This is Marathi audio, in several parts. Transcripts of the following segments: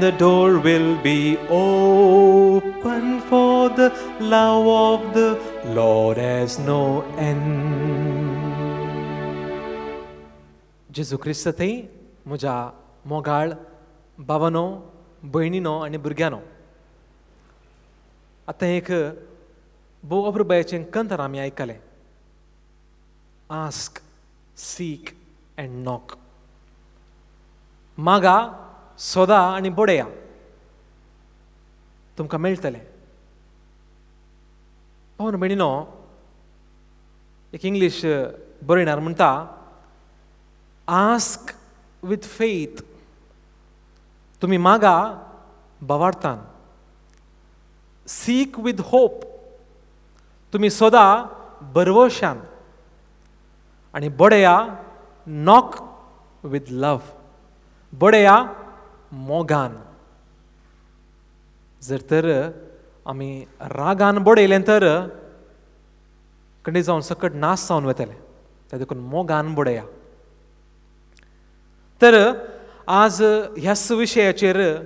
and the door will be open for the love of the Lord has no end. जेजू क्रिस्त थंय म्हज्या मोगाळ भावनो भयणीनो आनी भुरग्यानो आतां एक भोव अप्रुबायेचें कंथर आमी आयकलें आस्क सीक अँड नॉक मागा सोदा आनी बडया तुमकां मेळटलें पावन भयणीनो एक इंग्लीश बरयणार म्हणटा आस्क विथ फेथ तुम्ही मागा बवार्थान सीक विथ होप तुम्ही सोदा बरवशान आणि बडया नॉक विथ लव बडया मोगान. जर तर आमी रागान बडयलें तर कडेन जावन सकट नाश जावन वतलें. त्या देखून मोगान बडया. तर आज ह्या सुविशयाचेर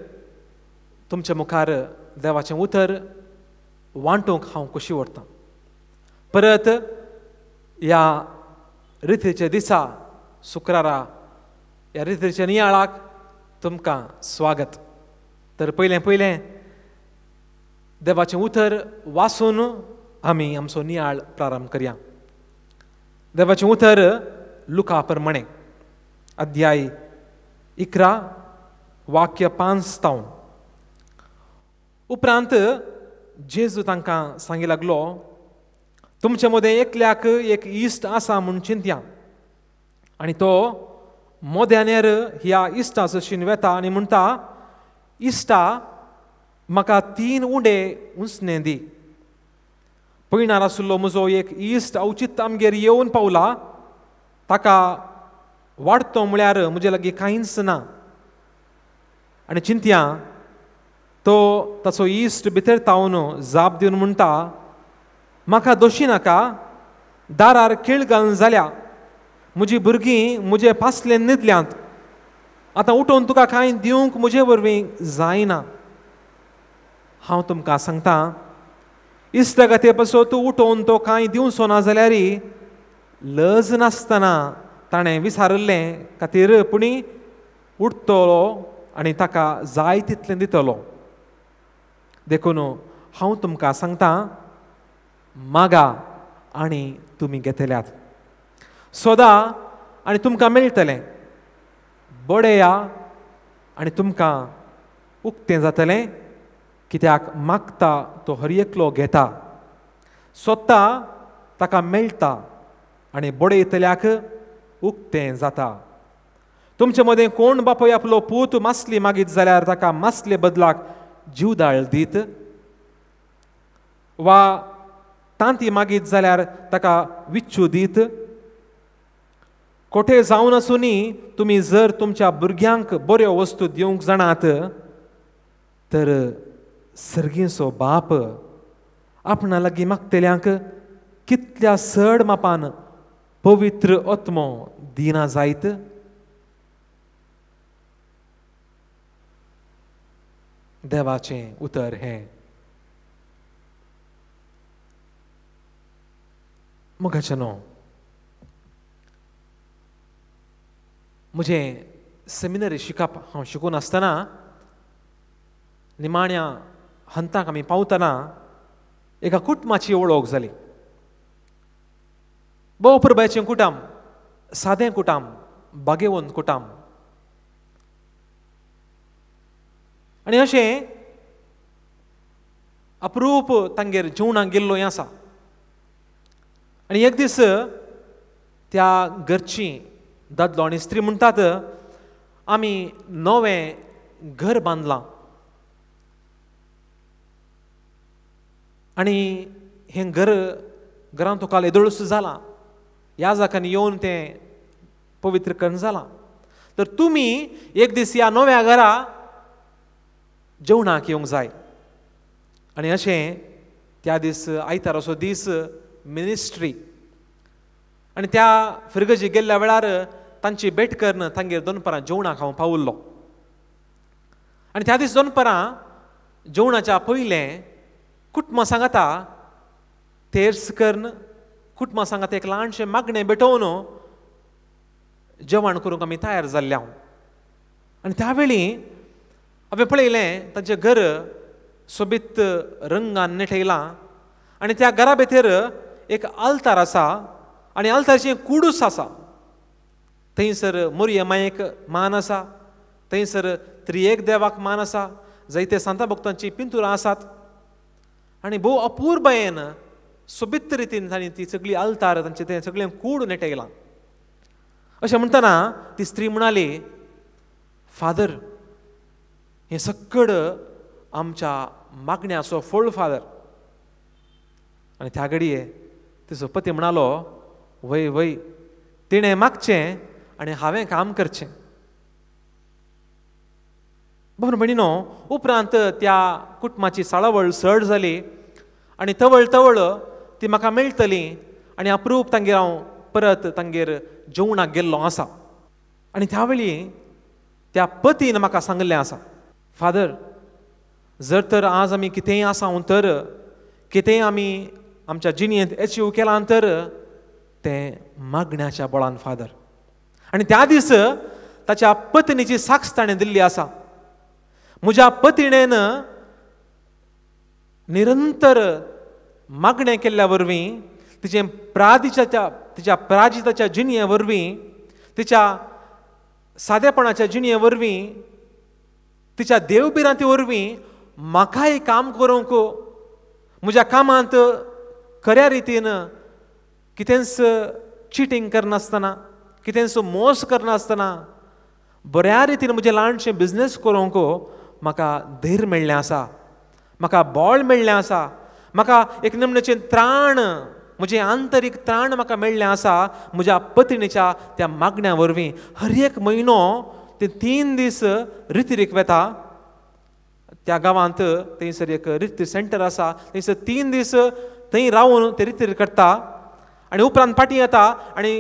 तुमच्या मुखार देवाचें उतर वांटूंक हांव कशी व्हरतां. परत ह्या रितीच्या दिसा शुक्रारा ह्या रितीच्या नियाळाक तुमकां स्वागत. तर पयलें पयलें देवाचें उतर वाचून आमी आमचो नियाळ प्रारंभ करया. देवाचें उतर लुका प्रमाणे अध्याय इकरा वाक्य पांच तावन उपरांत जेजू तांकां सांगी लागलो तुमचे मदें एकल्याक एक इश्ट आसा म्हूण चिंत्या. आनी तो मोद्यानेर ह्या इश्टाचो शीण वेता आनी म्हणटा इश्टा म्हाका तीन उंडे उसणें दी पयणार आशिल्लो म्हजो एक इश्ट औचित्य आमगेर येवन पावला ताका वाडतो म्हळ्यार म्हजे लागीं कांयच ना। आनी चिंत्या तो ताचो इश्ट भितर तावन जाप दिवन म्हणटा म्हाका दोशी नाका दारार खीळ घालून जाल्या। म्हजीं भुरगीं म्हजे पासलेन न्हिदल्यांत आतां उठोवन तुका कांय दिवंक म्हजे वरवीं जायना हांव तुमकां सांगता इश्ट खातीरपासून तूं उठोवन तो कांय दिवचो ना जाल्यारय लज नासतना ताणें विसारल्लें खातीर पुणी उठतलो आनी ताका जाय तितलें दितलो। देखून हांव तुमकां सांगता मागा आनी तुमी घेतल्यात। सोदा आनी तुमकां मेळटलें बडया आनी तुमकां उक्तें जातलें कित्याक मागता तो हर एकलो घेता सोदता ताका मेळटा आनी बडयतल्याक उक्तें जाता तुमचे मदें कोण बापूय आपलो पूत मासली मागीत जाल्यार ताका मासले बदलाक जीवदाळ दीत वा तांती मागीत जाल्यार ताका विच्छू दीत कोठे जावन आसुनी तुमी जर तुमच्या भुरग्यांक बऱ्यो वस्तू दिवंक जाणात तर सर्गेचो बाप आपणा लागीं मागतल्यांक कितल्या सड मापान पवित्र ओत्मो दिना जायत? देवाचें उतर हें. मुखाचे न्हू म्हजें सेमिनरी शिकप हांव शिकून आसतना निमाण्या हंताक आमी पावतना एका कुटुंबाची वळख जाली भोव पुरबायचें कुटाम सादें कुटाम बागेवन कुटाम आनी अशें अप्रूप तांगेर जेवणाक गेल्लो हें आसा आनी एक दीस त्या घरचीं दादलो आनी स्त्री म्हणटात आमी नवें घर बांदलां आनी हें घर घरांत तुका येदोळस जालां ह्या जाकांनी येवन तें पवित्रकरण जालां तर तुमी एक दीस ह्या नव्या घरा जेवणाक येवंक जाय. आनी अशें त्या दीस आयताराचो दीस मिनिस्ट्री आनी त्या फिरगजी गेल्ल्या वेळार तांची भेट करन तांगेर दोनपरां जेवणाक हांव पावल्लो. आनी त्या दीस दोनपरां जेवणाच्या पयलें कुटुंबां सांगाता तेर्स करून कुटुंबां सांगाता एक ल्हानशें मागणें भेटोवन जेवण करूंक आमी तयार जाल्ले हांव आनी त्या वेळी हांवें पळयलें तांचें घर सोबीत रंगान नेटयलां आनी त्या घरा भितर एक आल्तार आसा आनी आल्तारचें कुडूस आसा थंयसर मोरयेमायेक मान आसा थंयसर त्रियेक देवाक मान आसा जायते सांता भक्तांची पिंतुरां आसात. आनी भोव अपूर्वयेन सोबीत रितीन तांणी ती सगळी आल्तार तांचे तें सगळें कूड नेटयलां अशें म्हणटना ती स्त्री म्हणाली फादर हें सक्कड आमच्या मागण्याचो फळ फादर. आनी त्या घडये तिचो पती म्हणालो वय वय तिणें मागचें आनी हांवें काम करचें. बरो भणिनो उपरांत त्या कुटुंबाची साळावळ सड जाली आनी तवळ तवळ ती म्हाका मेळटली आनी अप्रूप तांगेर हांव परत तांगेर जेवणाक गेल्लो आसा. आनी त्या वेळी त्या पतीन म्हाका सांगलें आसा फादर जर तर आज आमी कितेंय आसा तर कितेंय आमी आमच्या जिणेंत एचीव केलां तर तें मागण्याच्या बळान फादर. आनी त्या दीस ताच्या पत्नीची साक्ष ताणें दिल्ली आसा. म्हज्या पतिणेन निरंतर मागणें केल्ल्या वरवीं तिचें प्रादिच्या तिच्या प्राजिताच्या जिणये वरवीं तिच्या सादेपणाच्या जिणये वरवीं तिच्या देवबिरांती वरवीं म्हाकाय काम करूंक म्हज्या कामांत खऱ्या रितीन कितेंच चिटींग करनासतना कितेंसो मोस करनासतना बऱ्या रितीन म्हजें ल्हानशें बिजनेस करूंक म्हाका धैर्य मेळ्ळें आसा म्हाका बळ मेळ्ळें आसा म्हाका एक निमणेचें त्राण म्हजें आंतरीक त्राण म्हाका मेळ्ळें आसा म्हज्या पत्नीच्या त्या मागण्या वरवीं हर एक म्हयनो ते तीन दीस रितीरीक वेता त्या गांवांत थंयसर एक रिती सेंटर आसा थंयसर तीन दीस थंय रावून ते रितीर करता. आनी उपरांत फाटी येता आनी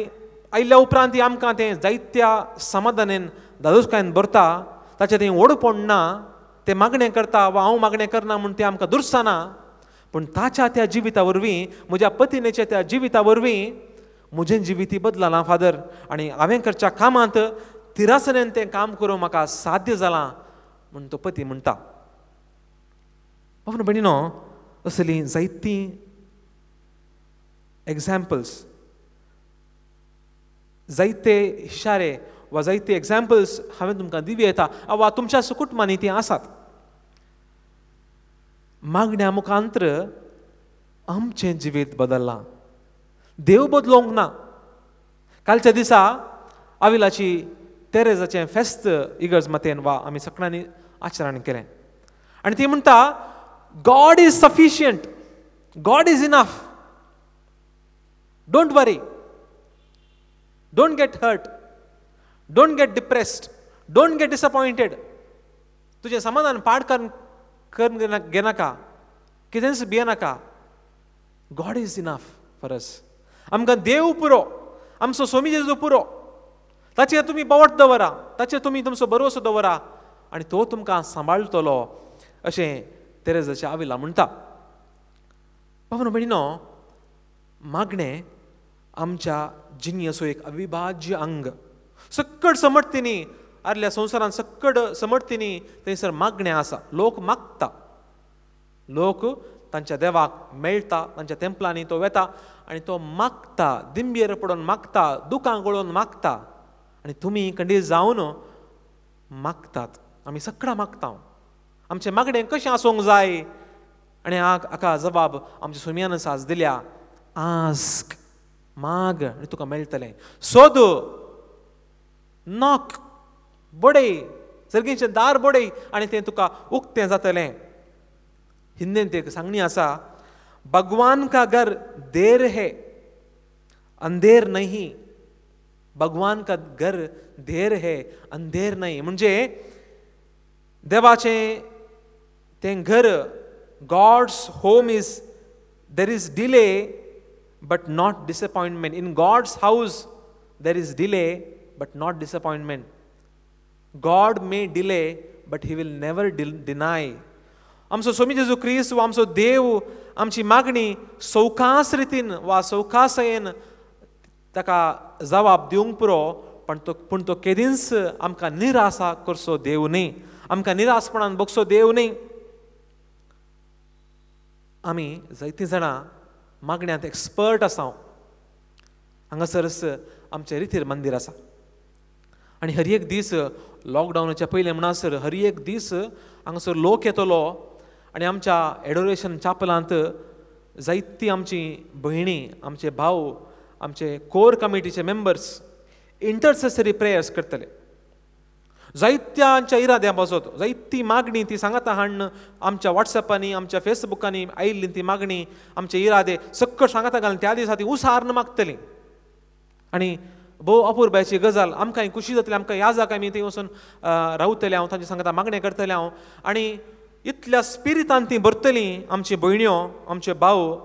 आयिल्ल्या उपरांत आमकां तें जायत्या समाधानेन धादोसकायेन भरता ताचें तें ओडपण ना तें मागणें करता वा हांव मागणें करना म्हूण तें आमकां दुरसाना. पूण ताच्या त्या जिविता वरवीं म्हज्या पतिनेच्या त्या जिविता वरवीं म्हजें जिविती बदललां फादर. आनी हांवें करच्या कामांत तिरासनेन तें काम करूं म्हाका साध्य जालां म्हूण तो पती म्हणटा. बाबा भणिनो असलीं जायतीं examples. जायते इशारे वा जायते एग्जाम्पल्स हांवें तुमकां दिवं येता वा तुमच्या कुटुंबांनी तीं आसात. मागण्या मुखांत्र आमचें जिवीत बदल्लां. देव बदलोवंक ना. कालच्या दिसा आविलाची तेरेजाचें फेस्त इगर्ज मतेन वा आमी सगळ्यांनी आचरण केलें. आनी ती म्हणटा God is sufficient God is enough don't worry don't get hurt don't get depressed don't get disappointed तुजें समाधान पाड कर घे घेनाका कितेंच भियेनाका God is enough for us आमकां देव पुरो. आमचो सोमी जेजू पुरो. ताचेर तुमी बवट दवरा. ताचेर तुमी तुमचो भरोसो दवरा. आनी तो तुमकां सांबाळटलो अशें तेरेजाच्या आविला म्हणटा पावन भयणीनो मागणें आमच्या जिनियेचो एक अविभाज्य अंग. सक्कड समटतिनी आदल्या संवसारान सक्कड समटतिनी थंयसर मागणें आसा लोक मागता. लोक तांच्या देवाक मेळटा तांच्या तेंपलांनी तो वेता आनी तो मागता दिंबेर पडोन मागता दुकां गळोवन मागता. आनी तुमी खंडीत जावन मागतात. आमी सगळां मागता आमचें मागणें कशें आसूंक जाय? आनी हाका जबाब आमच्या सुमयान साज दिल्या आस्क. माग आनी तुका मेळटलें सोद नॉक बडय सर्गीचें दार बडय आनी तें तुका उक्तें जातलें. हिंदीन ते सांगणी आसा भगवान का घर देर है अंधेर नहीं. भगवान का घर देर है अंधेर नाही. म्हणजे देवाचें तें घर God's home is there is delay but not In in God's there there is delay but not God God may delay but he never never deny आमचो स्वामी जेजू क्रिस्त वो आमचो देव आमची मागणी सौकास रितीन वा सौकासयेन ताका जबाब दिवंक पुरो पण तो पूण तो केदींच आमकां निरासा करचो देव न्ही आमकां निरासपणान बगचो देव न्ही आमी जायतीं जाणां मागण्यांत एक्सपर्ट आसा हांव हांगासरस आमचें रितीर मंदीर आसा. आनी हर एक दीस लॉकडावनाच्या पयलें म्हणासर हर एक दीस हांगासर लोक येतलो आनी आमच्या एडोरेशन चापलांत जायतीं आमची भयणी आमचे भाव आमचे कोर कमिटीचे मेंबर्स इंटरसेसरी प्रेयर्स करतले. जायत्यांच्या इराद्या बसत जायती मागणी ती सांगता हाडन आमच्या वॉट्सॅपांनी आमच्या फेसबुकांनी आयिल्ली ती मागणी आमचे इरादे सक्कळ सांगता घालून त्या दिसा ती उसारन मागतली. आनी भोव अपुरबायची गजाल आमकांय खुशी जातली आमकां ह्या जागा आमी थंय वचून रावतले हांव तांचे सांगता मागणें करतले हांव. आनी इतल्या स्पिरितान ती भरतली आमची भयण्यो आमचे भाव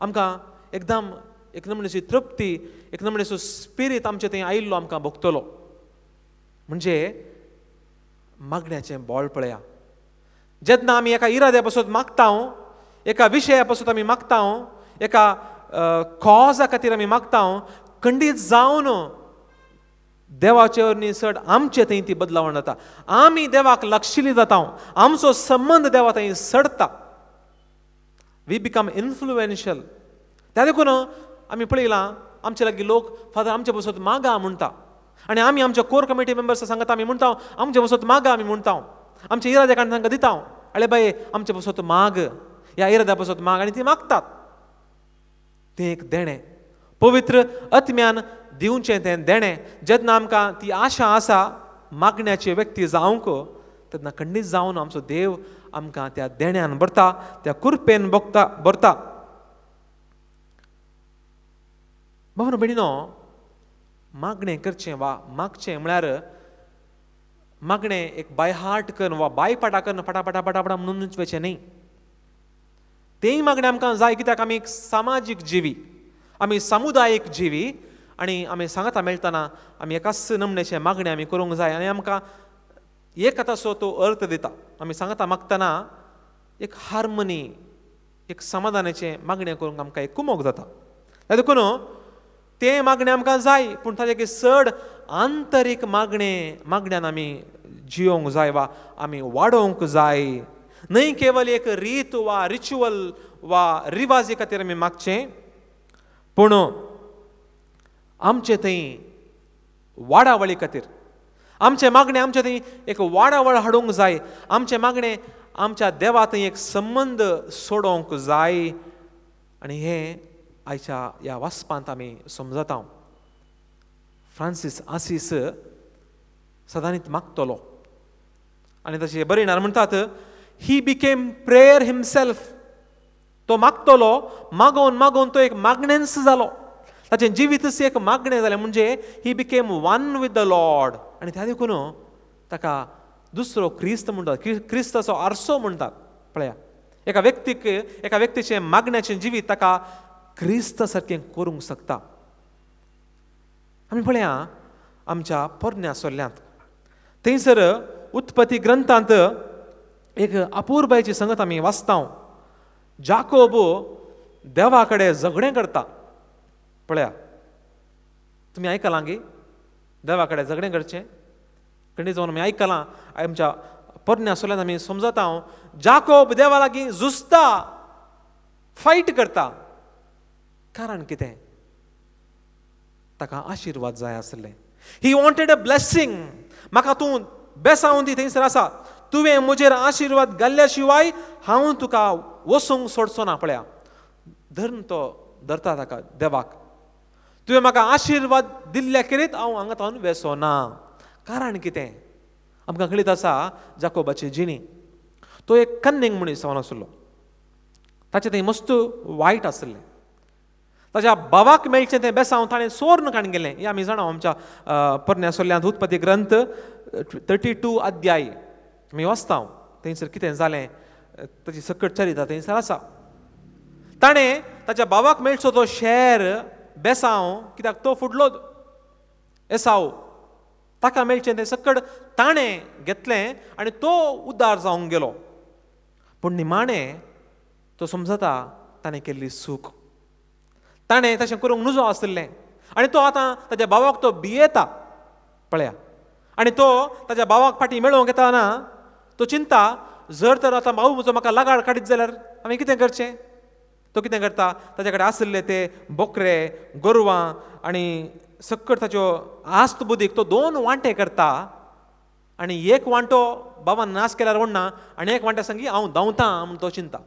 आमकां एकदम एक नमणेची तृप्ती एक नमणेचो स्पिरीत आमचे थंय आयिल्लो आमकां भोगतलो. म्हणजे मागण्याचें बॉळ पळया. जेन्ना आमी एका इराद्या पासून मागता एका विशया पासून आमी मागता एका कॉजा खातीर आमी मागता खंडीत जावन देवाचे न्ही चड आमचे थंय ती बदलावण जाता. आमी देवाक लक्षिली जाता आमचो संबंद देवा थंय सडता. वी बिकम इन्फ्लुएन्शियल त्या देखून आमी पळयलां आमचे लागीं लोक फादर आमचे पासून मागा म्हणटा. आनी आमी आमच्या कोर कमिटी मेंबर्स सांगता आमी म्हणटा आमचे बसोत मागा आमी म्हणटा आमच्या इराद्याकांड तांकां दिता आळे बाये आमचे बसोत माग. ह्या इराद्या बसोत माग आनी ती मागतात. तें एक देणें. पवित्र अत्म्यान दिवचें तें देणें. जेन्ना आमकां ती आशा आसा मागण्याचे व्यक्ती जावंक तेन्ना खंडीत जावन आमचो देव आमकां त्या देण्यान भरता त्या कुरपेन भोगता भरता भावन भयणीनो मागणें करचें वा मागचें म्हळ्यार मागणें एक बाय हार्ट करून वा बाय पाटा करून पटा पटा पटा पटा म्हणूनच वचें न्ही. तेंय मागणें आमकां जाय कित्याक आमी एक सामाजीक जिवी आमी सामुदायीक जिवी आनी आमी सांगता मेळटना आमी एकाच नमनेचें मागणें आमी करूंक जाय आनी आमकां एक आतांचो तो अर्थ दिता. आमी सांगता मागतना एक हार्मनी एक समाधानाचें मागणें करूंक आमकां एक कुमोग जाता. देखून तें मागणें आमकां जाय पूण ताचे चड आंतरीक मागणें मागण्यान आमी जियोंक जाय वा आमी वाडोवंक जाय. न्हय केवल एक रीत वा रिच्युअल वा रिवाजी खातीर आमी मागचें पूण आमचे थंय वाडावळी खातीर आमचें मागणें आमचे थंय एक वाडावळ हाडूंक जाय. आमचें मागणें आमच्या देवा थंय एक संबंद सोडोवंक जाय. आनी हें आयच्या ह्या वाचपांत आमी समजता फ्रांसीस आसीस सदांनीच मागतलो आनी तशें बरयणार म्हणटात ही बिकेम प्रेयर हिमसेल्फ तो मागतलो मागोवन मागोवन तो एक मागणेंस जालो ताचें जिवीतच एक मागणें जालें म्हणजे he became one with the Lord आनी त्या देखून ताका दुसरो क्रिस्त म्हणटात क्रिस्ताचो आरसो म्हणटात पळया एका व्यक्तीक एका व्यक्तीचें मागण्याचें जिवीत ताका क्रिस्त सारकें करूंक शकता. आमी पळया आमच्या पोरण्या सोल्ल्यांत थंयसर उत्पत्ती ग्रंथांत एक अपूर्बायची संगत आमी वाचता जाकोब देवा कडेन झगडें करता. पळया तुमी आयकलां गे? देवा कडेन झगडें करचें? खंडी जावन आमी आयकलां आमच्या पोरण्या सोल्यांत आमी समजता जाकोब देवा लागीं झुजता फायट करता. कारण कितें? ताका आशिर्वाद जाय आसले. ही वॉन्टेड अ ब्लेसींग म्हाका तूं बेसावन दी थंयसर आसा. तुवें म्हजेर आशिर्वाद घाल्ल्या शिवाय हांव तुका वसूंक सोडचो ना पळया. धर्म तो धरता ताका देवाक. तुवें म्हाका आशिर्वाद दिल्ल्या खेरीत हांव हांगा थावन वेसो ना. कारण कितें? आमकां कळीत आसा जाकोबाची जिणी. तो एक कन्नेंग मनीस जावन आसलो ताचें थंय मस्त वायट आसलें. ताच्या बाबाक मेळचें तें बेसांव ताणें सोर्न काण गेलें हें आमी जाणा हो आमच्या पोरण्या उत्पत्ती ग्रंथ थर्टी टू अध्याय. आमी वाचता थंयसर कितें जालें ताची सकट चरिता थंयसर आसा. ताणें ताच्या बाबाक मेळचो तो शेर बेसांव कित्याक तो फुडलो एसाव ताका मेळचें तें सकट ताणें घेतलें आनी तो उद्दार जावंक गेलो. पूण निमाणें तो समजता ताणें केल्ली सूख ताणें तशें करूंक नजो आसलें आनी तो आतां ताच्या भावाक तो भियेता पळया. आनी तो ताच्या भावाक फाटीं मेळोवंक येताना तो चिंता जर तर आतां भाऊ म्हजो म्हाका लागाड काडीत जाल्यार हांवें कितें करचें? तो कितें करता? ताचे कडेन आसले ते बोकरे गोरवां आनी सक्कट ताच्यो आस्त बुदीक तो दोन वांटे करता. आनी एक वांटो बाबान नाश केल्यार ओडना आनी एक वांट्या सांगी हांव धांवता म्हूण तो चिंता.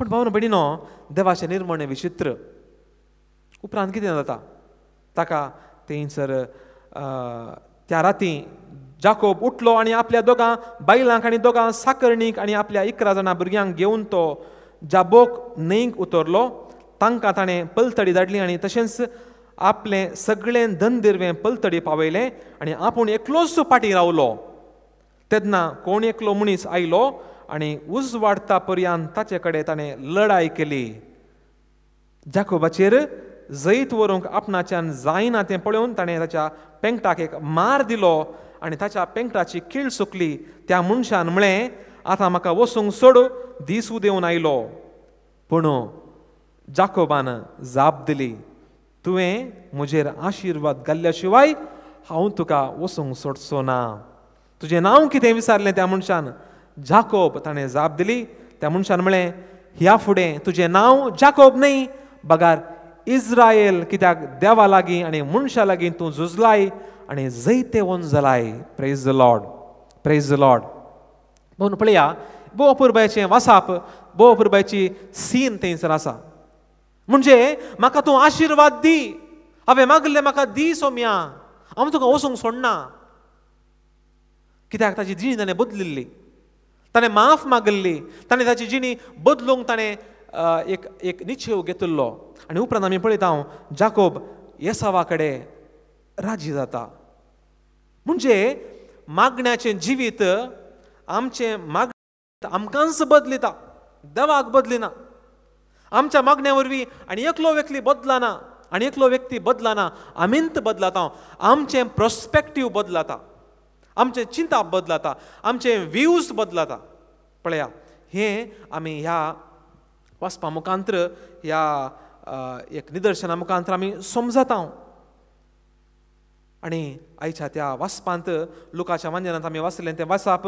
पूण भावन भयणीनो देवाचें निर्मण विचित्र. उपरांत कितें जाता ताका थंयसर त्या राती जाकोब उठलो आनी आपल्या दोगां बायलांक आनी दोगां साकरणीक आनी आपल्या इकरा जाणां भुरग्यांक घेवन तो जाबोक न्हंयक उतरलो. तांकां ताणें पलतडी धाडली आनी तशेंच आपलें सगळें धनदिरवें पलतडी पावयलें आनी आपूण एकलोच फाटीं रावलो. तेन्ना कोण एकलो मनीस आयलो आनी उज वाडटा पर्यंत ताचे कडेन ताणें लढाय केली. जाकोबाचेर जैत व्हरूंक आपणाच्यान जायना तें पळोवन ताणें ताच्या पेंगटाक एक मार दिलो आनी ताच्या पेंगटाची खीळ सुकली. त्या मनशान म्हळें आतां म्हाका वसूंक सोड दीस उदेवन आयलो. पूण जाकोबान जाप दिली. तुवें म्हजेर आशिर्वाद घाल्ल्या शिवाय हांव तुका वसूंक सोडचो ना तुजें नांव कितें विचारलें त्या मनशान जाकोब ताणें जाप दिली. त्या मनशान म्हळें ह्या फुडें तुजें नांव जाकोब न्हय बगार इज्रायल कित्याक देवा लागीं आनी मनशा लागीं तूं झुजलाय आनी जैते ओन जालाय. Praise the Lord praise the Lord म्हणून पळया बो पुरबायचें वासाप बो पुरबायची सीन थंयसर आसा. म्हणजे म्हाका तूं आशिर्वाद दी. हांवें मागलें म्हाका दी सोम्या. हांव तुका वचूंक सोडना. कित्याक ताची जिणी ताणें बदलिल्ली? ताणें माफ मागिल्ली. ताणें ताची जिणी बदलूंक ताणें एक एक निश्चय घेतिल्लो. आनी उपरांत आमी पळयता हांव जाकोब येसावा कडेन राजी जाता. म्हणजे मागण्याचें जिवीत आमचें माग आमकांच बदलिता. देवाक बदलिना. आमच्या मागण्या वरवीं आनी एकलो व्यक्ती बदलाना. आनी एकलो व्यक्ती बदलाना. आमींत बदलाता आमचें प्रोस्पेक्टीव बदलाता. आमचें चिंता बदलाता आमचे व्यूज बदलाता. पळया हें आमी ह्या वाचपा मुखांत्र ह्या एक निदर्शना मुखांत्र आमी समजता आनी आयच्या त्या वाचपांत लोकाच्या वांजनांत आमी वाचलें तें वाचप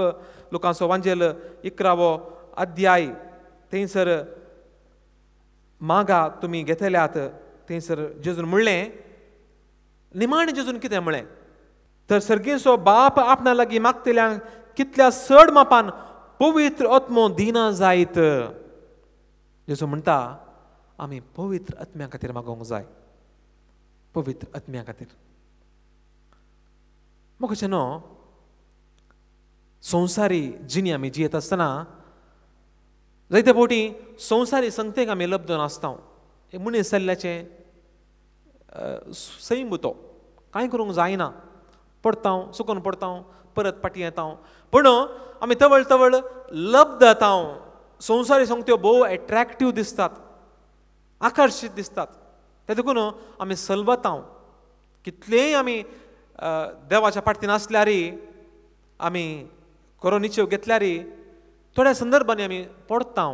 लोकांचो वांजेल इकरावो अध्याय थंयसर मागा तुमी घेतल्यात थंयसर जेजून म्हणलें निमाणें जेजून कितें म्हळें तर सर्गेचो बाप आपणा लागीं मागतल्यांक कितल्या चड मापान पवित्र आत्मो दिना जायत. जसो म्हणटा आमी पवित्र आत्म्या खातीर मागोवंक जाय. पवित्र आत्म्या खातीर. म्हाका न्हू संवसारी जिणी आमी जियेत आसतना जायते फावटी संवसारी संगतेक आमी लब्ध आसता एक मनीस जाल्ल्याचें सैम तो कांय करूंक जायना. पडता सुकोन पडता परत पाटी येता पूण आमी तवळ तवळ लब्ध जाता संवसारी संगत्यो भोव एट्रॅक्टीव दिसतात. आकर्शीत दिसतात. ते देखून आमी सलवता कितलेय आमी देवाच्या पाठतीन आसल्यारय आमी कोरोनिच्यो घेतल्यारय थोड्या संदर्भांनी आमी पडता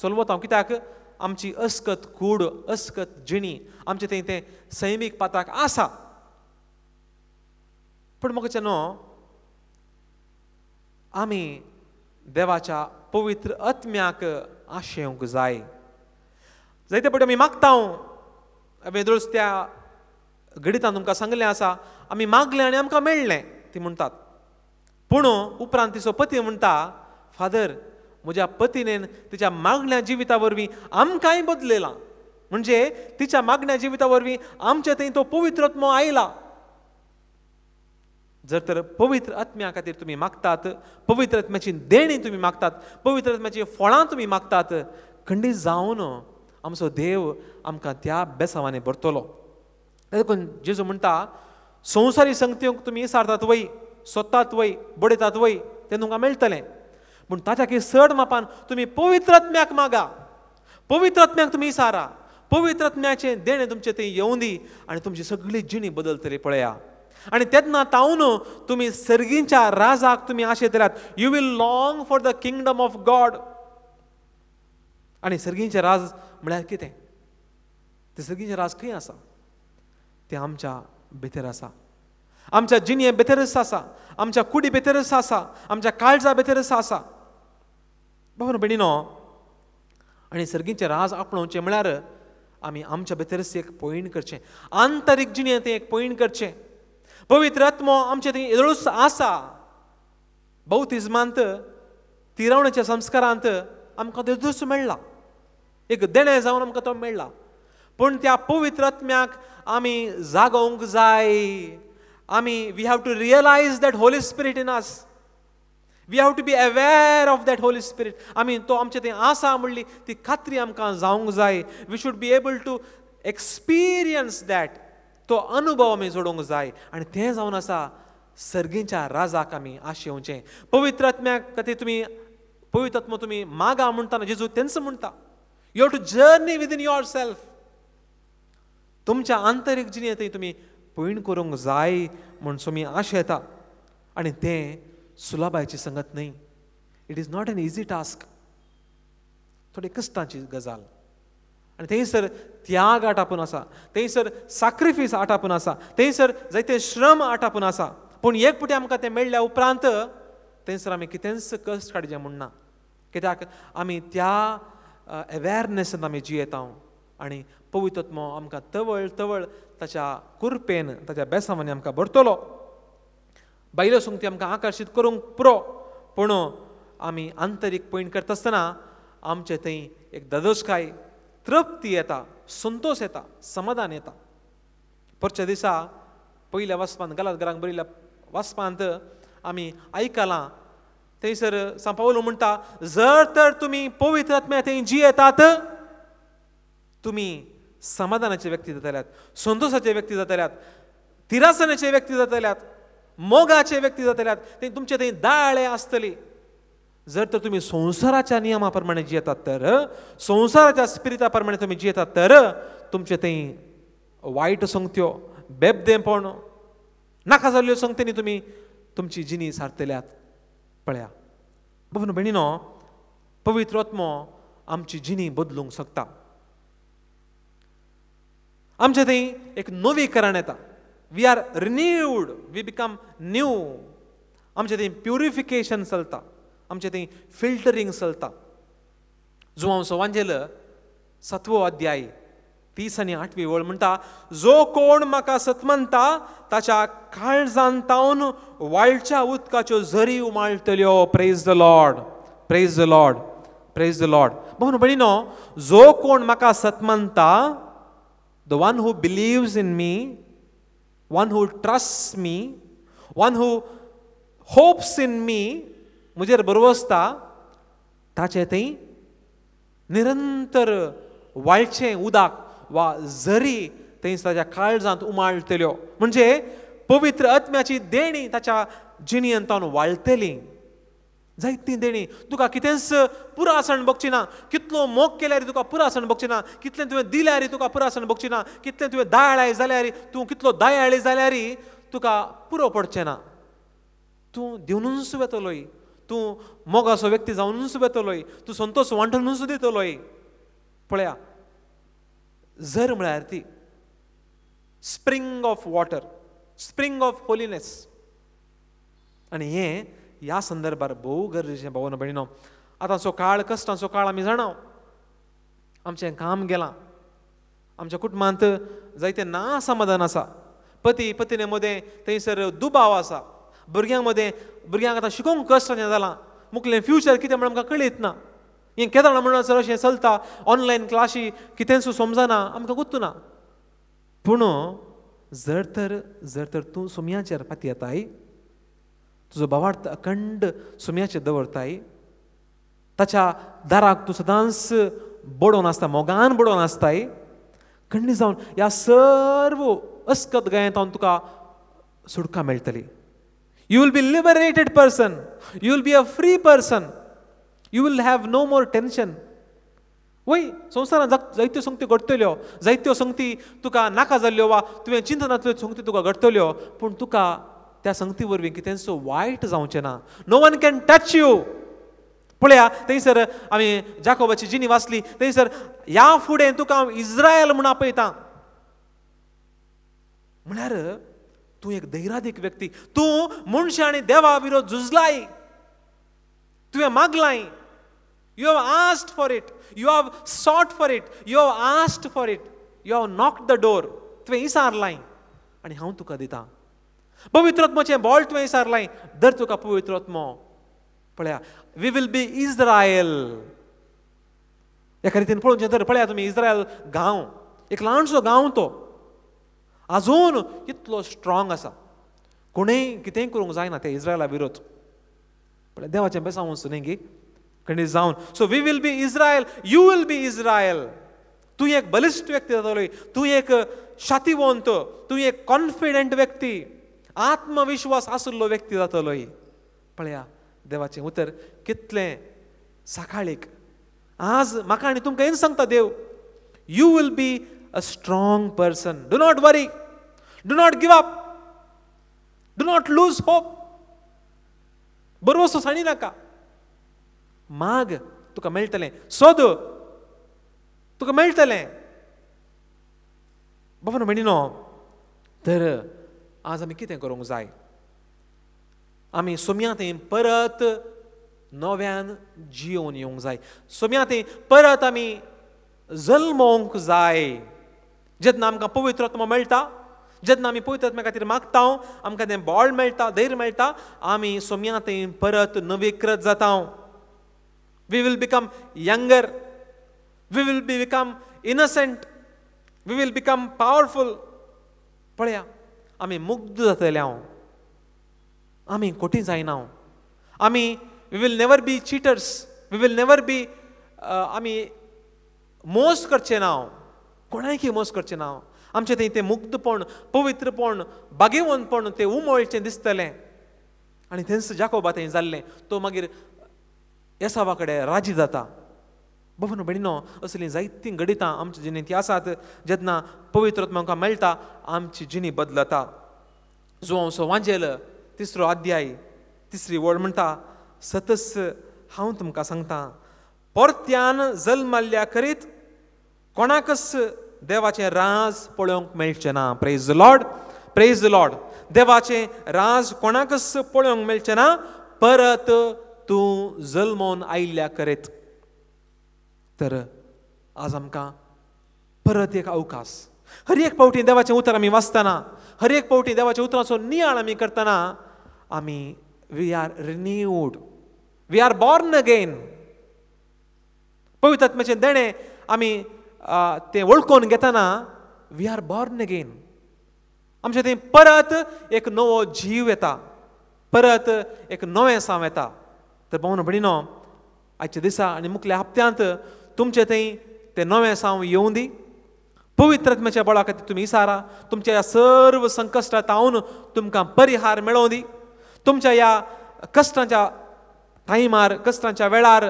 सलवता कित्याक? आमची अस्कत कूड अस्कत जिणी आमचें थंय तें सैमीक पाताक आसा. पूण म्हाका न्हू आमी देवाच्या पवित्र आत्म्याक आशेवंक जाय जायते पटी आमी मागता हांवें रोज त्या गणितान तुमकां सांगलें आसा आमी मागलें आनी आमकां मेळ्ळें ती म्हणटात पूण उपरांत तिचो पती म्हणटा फादर म्हज्या पतीनेन तिच्या मागण्या जिविता वरवीं आमकांय बदलयलां म्हणजे तिच्या मागण्या जिविता वरवीं आमच्या थंय तो पवित्रत्म आयला जर तर पवित्र आत्म्या खातीर तुमी मागतात पवित्र आत्म्याची देणी तुमी मागतात पवित्र आत्म्याची फळां तुमी मागतात खंडीत जावन आमचो देव आमकां त्या बेसावांनी भरतलो. देखून जेजू म्हणटा संवसारी संगत्योक तुमी इसारतात वय सोदतात वय बडयतात वय तें तुमकां मेळटलें. पूण ताच्या चड मापान तुमी पवित्र आत्म्याक मागा. पवित्र आत्म्याक तुमी इसारा पवित्र आत्म्याचें देणें तुमचें थंय येवं दी आनी तुमची सगळी जिणी बदलतली पळया. आणि तेन्ना तावन तुम्ही सर्गींच्या राजाक तुम्ही आशेतल्यात you will long for the kingdom of God आणि सर्गींचे राज म्हळ्यार कितें ते? सर्गींचे राज खंय आसा? ते आमच्या भितर आसा. आमच्या जिणये भितरच आसा आमच्या कुडी भितरच आसा आमच्या काळजा भितरच आसा बाबा भयणीनो आनी सर्गींचे राज आपणोवचें म्हळ्यार आमी आमच्या भितरच एक पॉयंट करचें. आंतरीक जिणें तें एक पॉयंट करचें. पवित्र आत्मो आमचे थंय येदळूच आसा. बौतिजमांत तिरवण्याच्या संस्कारांत आमकां देदूस मेळ्ळा एक देणे जावन आमकां तो मेळ्ळा पूण त्या पवित्र आत्म्याक आमी जागोवंक जाय. आमी we have to realise that Holy Spirit in us we have to be aware of that Holy Spirit आमी तो आमचे थंय आसा म्हणली ती खात्री आमकां जावंक जाय. We should be able to experience that तो अनुभव आमी जोडूंक जाय. आनी तें जावन आसा सर्गींच्या राजाक आमी आशेवचें पवित्र आत्म्याक खातीर तुमी पवित्रात्म तुमी मागा म्हणटाना जेजू तेंच म्हणटा. You have to journey within yourself तुमच्या आंतरीक जिणे तुमी पयण करूंक जाय म्हूण तुमी आश येता. आनी तें सुलभायची संगत न्हय it is not an easy task थोडी कश्टाची गजाल. आनी थंयसर त्याग आटापून आसा थंयसर साक्रिफीस आटापून आसा थंयसर जायते श्रम आटापून आसा पूण एक पुटी आमकां तें मेळ्ळ्या उपरांत थंयसर आमी कितेंच कश्ट काडचें म्हणना कित्याक? आमी त्या अवेरनेसान आमी जियेता आनी पवित्रत्मो आमकां तवळ तवळ ताच्या कुरपेन ताच्या बेसांवांनी आमकां भरतलो. बायलो सुंगती आमकां आकर्शीत करूंक पुरो. पूण आमी आंतरीक पॉयंट करता आसतना आमचे थंय एक ददोसकाय तृप्ती येता संतोष येता समाधान येता. परच्या दिसा पयल्या वचपांत घरांत बरयल्या वचपांत आमी आयकलां थंयसर सांपावलो म्हणटा जर तर तुमी पवित्र आत्म्या थंय जी येतात तुमी समाधानाचे व्यक्ती जातल्यात संतोषाचे व्यक्ती जातल्यात तिरासनाचे व्यक्ती जातल्यात मोगाचे व्यक्ती जातल्यात थंय तुमचे थंय दाळे आसतली जर तर तुम्ही संसाराच्या नियमाप्रमाणे जियेतात तर संसाराच्या स्पिरिताप्रमाणे तुम्ही जियेतात तर तुमचे थंय वायट संगत्यो बेबदेपण नाका जाल्ल्यो संगतेनी तुमी तुमची जिनी सारतल्यात पळया. बघून भयणीनो पवित्र आत्मो आमची जिनी बदलूंक शकता. आमचे थंय एक नवीकरण येता. We are renewed we become new आमचे थंय प्युरिफिकेशन चलता. आमचे थंय फिल्टरींग चलता जो हांव सत्वो अध्याय तीस आनी आठवी वळ म्हणटा जो कोण म्हाका सतमनता ताच्या काळजान तावन वाळच्या उदकाच्यो झरी उमाळटल्यो praise the Lord praise the Lord praise the Lord म्हणून भयणीनो जो कोण म्हाका सतमनता the one who believes in me one who trust me one who hopes in me म्हजेर बरो आसता ताचे थंय निरंतर वाळचें उदक वा झरी थंय ताच्या काळजांत उमाळटल्यो म्हणजे पवित्र आत्म्याची देणी ताच्या जिणयेंत तावन वाळटली जायती देणी. तुका कितेंच पुरासण आसण बगची ना कितलो मोग केल्यार तुका पुरासण आसण बगची ना कितलें तुवें दिल्यार तुका पुरासण आसण बगची ना कितलें तुवें दयाळाय जाल्यार? तूं कितलो दयाळी जाल्यार? तुका पुरो पडचें ना तूं दिवनूच वेतलोय. तूं असो व्यक्ती जावनूच वेतलोय तूं संतोश वांटूनच दितलोय. पळया. झर म्हळ्यार ती spring of water spring of holiness. आनी हें ह्या संदर्भार भोव गरजेचें भावन भयणीनो आतांचो काळ कश्टांचो काळ आमी जाणा आमचें काम गेलां. आमच्या कुटुंबांत जायते ना समाधान आसा. पती पतीने मदें थंयसर दुबाव आसा. भुरग्यां मदें भुरग्यांक आतां शिकोवंक कश्टाचें जालां मुखलें फ्युचर कितें म्हण आमकां कळीत ना. हें केदां म्हणून सर अशें चलता ऑनलायन क्लासी कितेंच समजना आमकां गुत्तू पूण जर तर जर तर तूं सुमयाचेर पाती येताय तुजो भावार्थ अखंड सुमयाचेर दवरताय ताच्या दाराक तूं सदांच बडोवन आसता मोगान बडोवन आसताय खंडी जावन ह्या सर्व अस्कत गायतावन तुका सुटका मेळटली. You will be liberated person You will be a free person you will have no more tension. वय संवसारांत जायत्यो संगती घडटल्यो जायत्यो संगती तुका नाका जाल्ल्यो वा तुवें चिंतनांतल्यो संगती तुका घडटल्यो पूण तुका त्या संगती वरवीं कितेंच वायट जावचें ना. No one can touch you पळया थंयसर आमी जाकोबाची जिनी वाचली थंयसर ह्या फुडें तुका हांव इज्रायल म्हूण आपयतां. म्हळ्यार तूं एक धैर्यादीक व्यक्ती तूं मनशां आनी देवा विरोध झुजलाय तुवें मागलाय you have asked for it you have sought for it you have asked for it you have knock the door तुवें इसारलाय आनी हांव तुका दितां पवित्रत्माचें बॉल तुवें इसारलाय दर तुका पवित्रत्मो पळया वी विल बी इज्रायल एका रितीन पळोवचें तर पळया तुमी इज्रायल गाँव एक ल्हानसो गाँव तो आजून इतलो स्ट्रॉंग आसा. कोणेंय कितेंय करूंक जायना ते इज्रायला विरोध. पळय देवाचें बेसांव गी खंडीत जावन. So we will be Israel you will be Israel तूं एक बलिश्ट व्यक्ती जातलोय तूं एक शातिवंत तूं एक कॉन्फिडंट व्यक्ती आत्मविश्वास आशिल्लो व्यक्ती जातलोय. पळया देवाचें उतर कितलें सकाळीक. आज म्हाका आनी तुमकां हें सांगता देव you will be a strong person. Do not worry. Do not give up. Do not lose hope. भरवसो साणी नाका माग तुका मेळटलें सोद तुका मेळटलें बाबा म्हणिनो तर आज आमी कितें करूंक जाय आमी सोम्यात परत नव्यान जियोवन येवंक जाय सोम्यात परत आमी जल्मोवंक जाय जेन्ना आमकां पवित्रत्म मेळटा जेन्ना आमी पवित्रत्म्या खातीर मागता आमकां तें बॉल मेळटा धैर्य मेळटा आमी सोम्या थंय परत नवीकृत जाता we will become younger we will be become innocent we will become powerful पळया आमी मुग्ध जातले हांव आमी खोटी जायना आमी we will never be cheaters we will never be आमी मोस करचे ना कोणायकी मोस करचें ना आमचें थंय तें मुक्तपण पवित्रपण बागेवनपण तें उमळचें दिसतलें. आनी थंयच जाकोबा थंय जाल्लें तो मागीर येसावा कडेन राजी जाता. बबन भयणीनो असलीं जायतीं घडितां आमच्या जिणेंत आसात जेन्ना पवित्रत्म आमकां मेळटा आमची जिणी बदलता. जो हांव वांजेल तिसरो अध्याय तिसरी वड म्हणटा सतस हांव तुमकां सांगता परत्यान जल्मल्ल्या करीत कोणाकच देवाचें राज पळोवंक मेळचें ना praise the Lord praise the Lord देवाचें राज कोणाकच पळोवंक मेळचें ना परत तूं जल्मोवन आयिल्ल्या करेत तर आज आमकां परत एक अवकाश हर एक पावटी देवाचें उतर आमी वाचतना हर एक पावटी देवाच्या उतराचो नियाळ आमी करतना आमी we are renewed we are born again पवित्रात्म्याचें देणें आमी तें वळखून घेतना वी आर बॉर्न अगेन आमचें थंय परत एक नवो जीव येता परत एक नवें साव येता तर भोवन भणिनो आयच्या दिसा आनी मुखल्या हप्त्यांत तुमचे थंय तें नवें साव येवं दी पवित्रत्म्याच्या बळा खातीर तुमी इसारा तुमच्या ह्या सर्व संकश्टां तावन तुमकां परिहार मेळोवं दी तुमच्या ह्या कश्टांच्या टायमार कश्टांच्या वेळार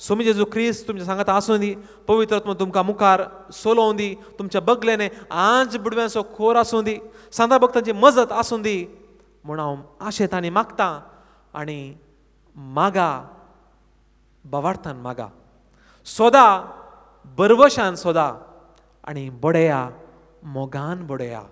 स्वामी जेजू क्रिस्त तुमच्या सांगात आसूं दी पवित्रत्म तुमकां मुखार सोलोवं दी तुमच्या बगलेने आज बुडव्यांचो खोर आसूं दी सांदा भक्तांची मजत आसूं दी म्हूण हांव आशेत आनी मागतां आनी मागा बवार्थान मागा सोदा बरवशान सोदा आनी बडया मोगान बडया